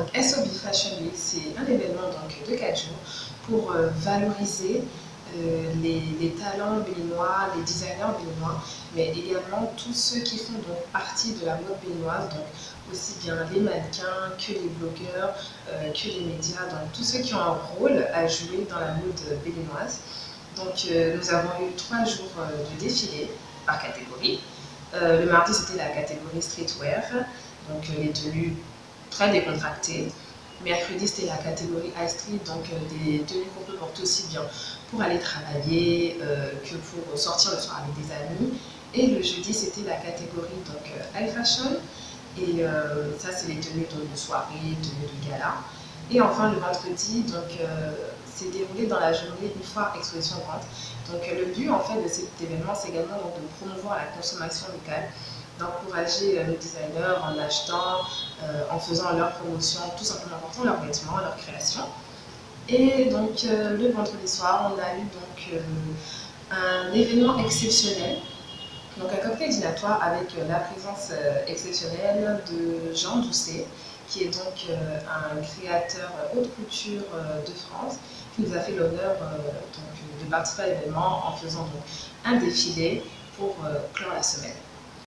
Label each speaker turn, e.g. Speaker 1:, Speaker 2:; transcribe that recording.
Speaker 1: SOB Fashion Week, c'est un événement donc, de 4 jours pour euh, valoriser euh, les, talents béninois, les designers béninois, mais également tous ceux qui font donc partie de la mode béninoise, donc aussi bien les mannequins que les blogueurs, euh, que les médias, donc tous ceux qui ont un rôle à jouer dans la mode béninoise. Donc nous avons eu trois jours de défilé par catégorie. le mardi c'était la catégorie streetwear, donc les tenues très décontracté. Mercredi, c'était la catégorie high street, donc euh, des tenues qu'on peut porter aussi bien pour aller travailler euh, que pour sortir le soir avec des amis. Et le jeudi, c'était la catégorie donc euh, high fashion. Et ça, c'est les tenues de soirée, tenues de gala. Et enfin, le vendredi, donc c'est déroulé dans la journée une foire exposition vente. Donc le but en fait de cet événement, c'est également donc, de promouvoir la consommation locale d'encourager nos designers en achetant, euh, en faisant leur promotion, tout simplement en leurs vêtements, leur création. Et donc euh, le vendredi soir, on a eu donc euh, un événement exceptionnel, donc un cocktail dînatoire avec la présence exceptionnelle de Jean Doucet, qui est donc un créateur haute couture de France, qui nous a fait l'honneur de participer à l'événement en faisant un défilé pour clore la semaine.